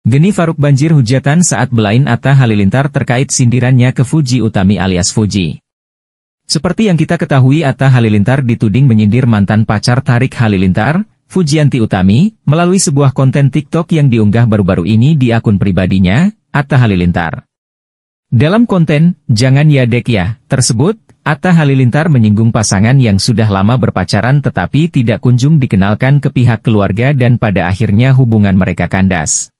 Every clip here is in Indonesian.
Geni Faruk banjir hujatan saat belain Atta Halilintar terkait sindirannya ke Fuji Utami alias Fuji. Seperti yang kita ketahui Atta Halilintar dituding menyindir mantan pacar Tarik Halilintar, Fujianti Utami, melalui sebuah konten TikTok yang diunggah baru-baru ini di akun pribadinya, Atta Halilintar. Dalam konten, Jangan Ya Dek Ya, tersebut, Atta Halilintar menyinggung pasangan yang sudah lama berpacaran tetapi tidak kunjung dikenalkan ke pihak keluarga dan pada akhirnya hubungan mereka kandas.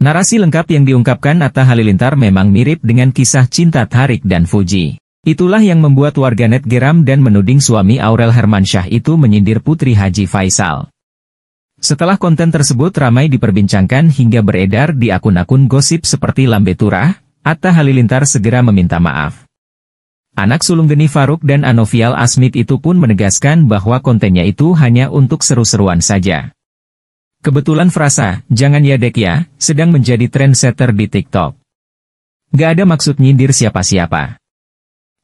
Narasi lengkap yang diungkapkan Atta Halilintar memang mirip dengan kisah cinta Tarik dan Fuji. Itulah yang membuat warganet geram dan menuding suami Aurel Hermansyah itu menyindir Putri Haji Faisal. Setelah konten tersebut ramai diperbincangkan hingga beredar di akun-akun gosip seperti Lambe Turah, Atta Halilintar segera meminta maaf. Anak sulung Geni Faruk dan Anovial Asmit itu pun menegaskan bahwa kontennya itu hanya untuk seru-seruan saja. Kebetulan frasa, jangan ya dek ya, sedang menjadi trendsetter di TikTok. Gak ada maksud nyindir siapa-siapa.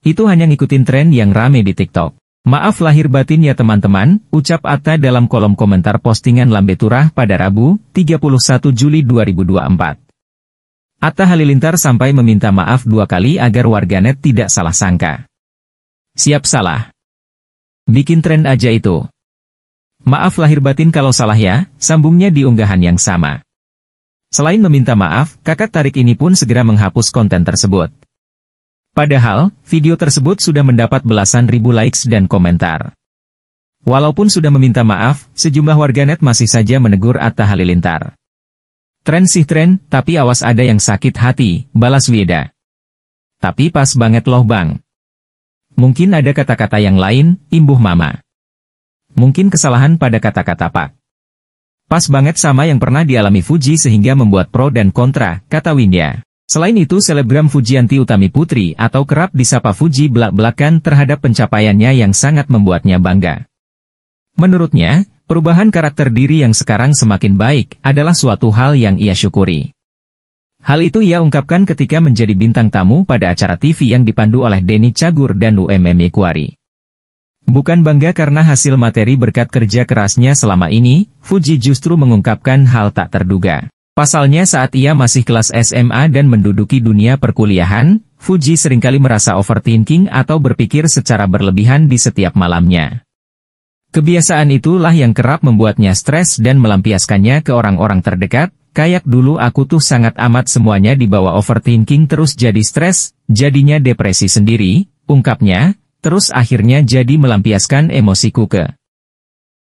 Itu hanya ngikutin tren yang rame di TikTok. Maaf lahir batin ya teman-teman, ucap Atta dalam kolom komentar postingan Lambe Turah pada Rabu, 31 Juli 2024. Atta Halilintar sampai meminta maaf dua kali agar warganet tidak salah sangka. Siap salah. Bikin tren aja itu. Maaf lahir batin kalau salah ya, sambungnya di unggahan yang sama. Selain meminta maaf, kakak tarik ini pun segera menghapus konten tersebut. Padahal, video tersebut sudah mendapat belasan ribu likes dan komentar. Walaupun sudah meminta maaf, sejumlah warganet masih saja menegur Atta Halilintar. Tren sih tren, tapi awas ada yang sakit hati, balas Wieda. Tapi pas banget loh bang. Mungkin ada kata-kata yang lain, imbuh mama. Mungkin kesalahan pada kata-kata Pak. Pas banget sama yang pernah dialami Fuji sehingga membuat pro dan kontra, kata Windia. Selain itu selebgram Fujianti Utami Putri atau kerap disapa Fuji belak-belakan terhadap pencapaiannya yang sangat membuatnya bangga. Menurutnya, perubahan karakter diri yang sekarang semakin baik adalah suatu hal yang ia syukuri. Hal itu ia ungkapkan ketika menjadi bintang tamu pada acara TV yang dipandu oleh Denny Cagur dan UMM Kuari. Bukan bangga karena hasil materi berkat kerja kerasnya selama ini, Fuji justru mengungkapkan hal tak terduga. Pasalnya saat ia masih kelas SMA dan menduduki dunia perkuliahan, Fuji sering kali merasa overthinking atau berpikir secara berlebihan di setiap malamnya. Kebiasaan itulah yang kerap membuatnya stres dan melampiaskannya ke orang-orang terdekat, kayak dulu aku tuh sangat amat semuanya dibawa overthinking terus jadi stres, jadinya depresi sendiri, ungkapnya, terus akhirnya jadi melampiaskan emosiku ke